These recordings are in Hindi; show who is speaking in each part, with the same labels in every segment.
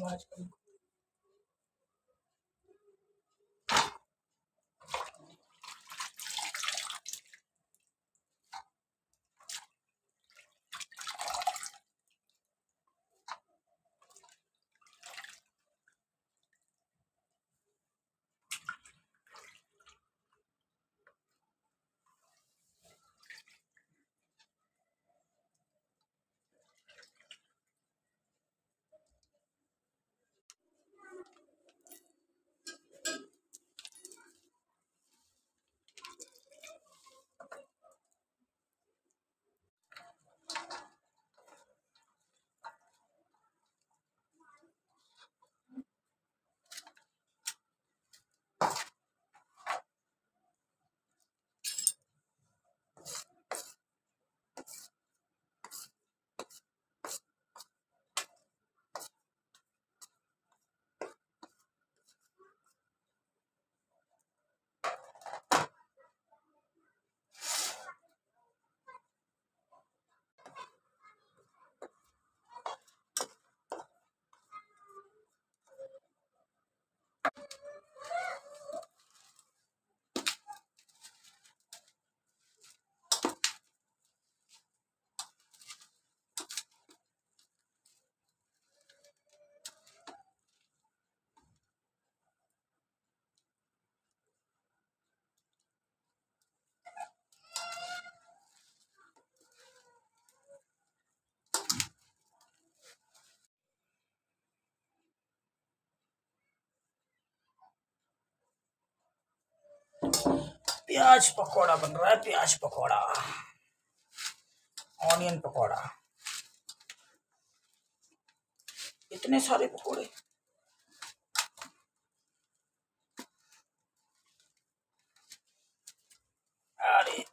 Speaker 1: masker. प्याज पकौड़ा बन रहा है प्याज पकौड़ा। ऑनियन पकौड़ा। इतने सारे पकौड़े। अरे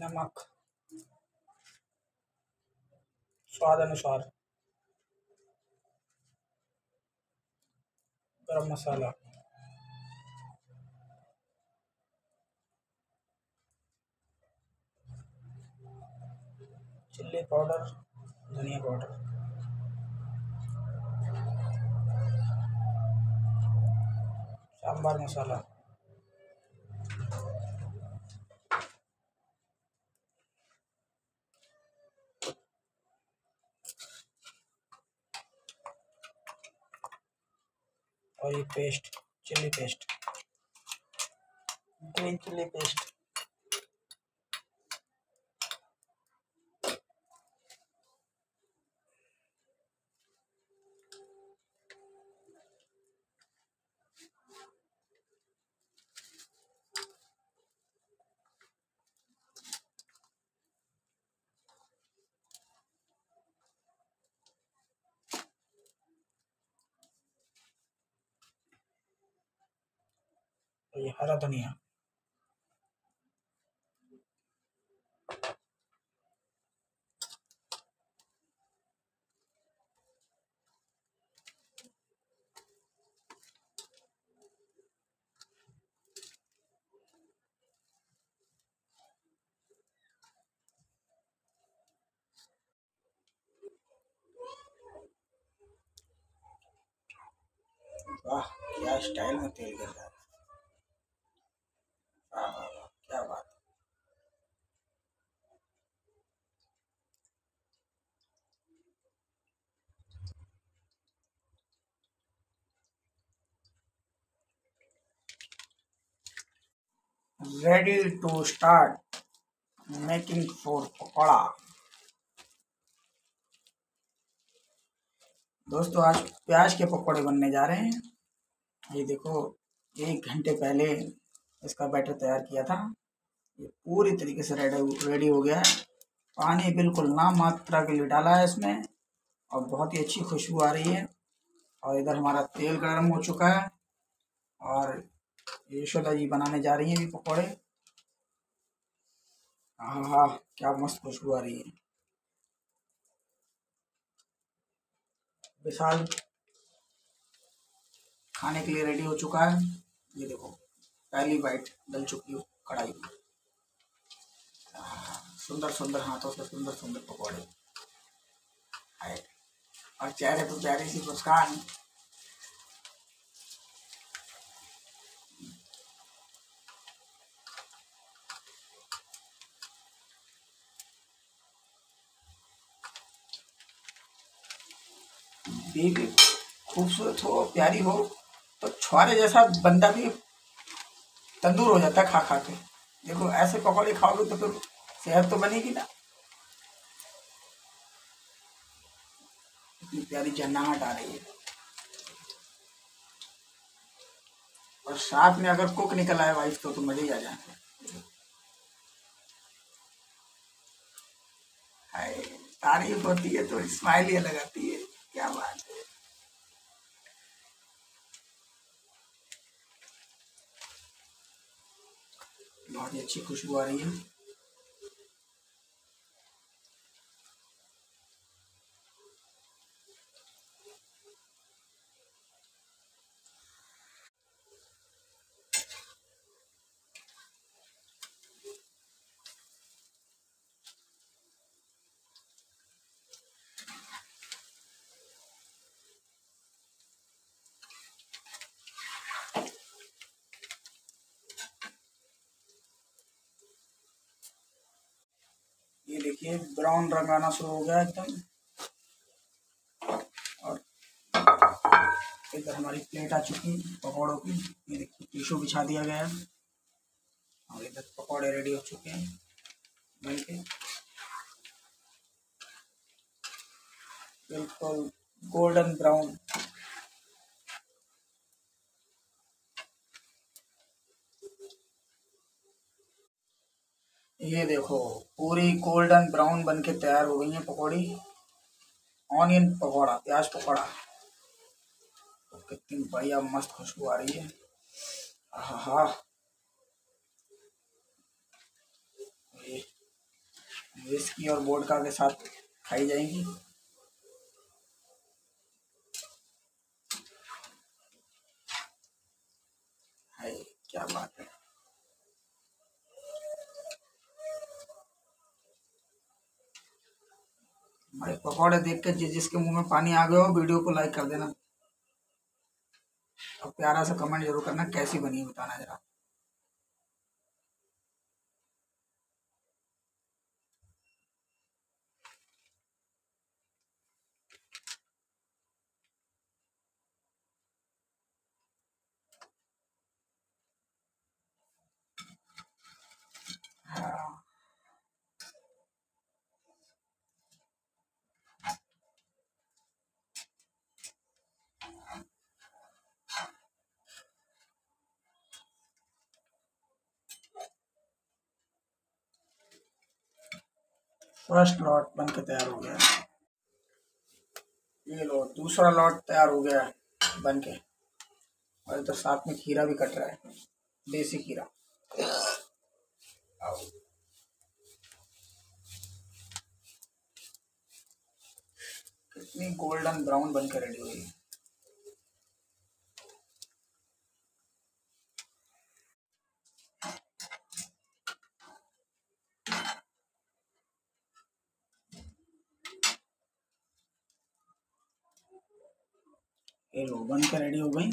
Speaker 1: नमक। स्वाद अनुसार। गरम मसाला। चिल्ली पाउडर धनिया पाउडर। सांबार मसाला। और ये paste chilli paste green chilli paste ये हरा धनिया। वाह क्या स्टाइल में तेल गिर रहा है वाह वाह वाह क्या बात ready to start making for pakora. दोस्तों, आज प्याज के पकौड़े बनने जा रहे हैं। ये देखो, एक घंटे पहले इसका बैटर तैयार किया था। ये पूरी तरीके से रेडी रेडी हो गया है। पानी बिल्कुल ना मात्रा के लिए डाला है इसमें और बहुत ही अच्छी खुशबू आ रही है। और इधर हमारा तेल गर्म हो चुका है और यशोदा जी बनाने जा रही हैं अभी पकौड़े। हाँ हाँ क्या मस्त खुशबू आ रही है। विशाल खाने के लिए रेडी हो चुका है। ये देखो, पहली बाइट डल चुकी हो कढ़ाई में। सुंदर सुंदर हाथों से सुंदर सुंदर पकौड़े। और चेहरे पर प्यारी सी मुस्कान। बीवी खूबसूरत हो प्यारी हो तो छुआरे जैसा बंदा भी तंदूर हो जाता है खा खा के। देखो ऐसे पकौड़े खाओगे तो फिर सेहत तो बनेगी ना। इतनी प्यारी जन्नाहट आ रही है। और साथ में अगर कुक निकल आए वाइफ तो, तो मज़े ही आ जाए तारीफ़ होती है तो स्माइल ही अलग आती है क्या बात है बहुत ही अच्छी खुशबू आ रही है ये देखिए ब्राउन रंग आना शुरू हो गया एकदम। और इधर हमारी प्लेट आ चुकी है पकौड़ों की। ये देखिए टिशू बिछा दिया गया है। और इधर पकौड़े रेडी हो चुके हैं, बन के। बिल्कुल गोल्डन ब्राउन ये देखो, पूरी गोल्डन ब्राउन बन के तैयार हो गई है पकौड़ी। ऑनियन पकौड़ा, प्याज पकौड़ा। तो कितनी बढ़िया मस्त खुशबू आ रही है। हाँ विस्की और बोडका के साथ खाई जाएँगी। हाय, क्या बात है। भाई पकौड़े देख के जिसके मुँह में पानी आ गया हो, वीडियो को लाइक कर देना। और प्यारा सा कमेंट ज़रूर करना, कैसी बनी बताना जरा। फ़र्स्ट लॉट बन के तैयार हो गया। ये लो, दूसरा लॉट तैयार हो गया बन के और इधर तो साथ में खीरा भी कट रहा है, देसी खीरा। कितनी गोल्डन ब्राउन बन के रेडी हुई है। ये लो बन कर रेडी हो गई।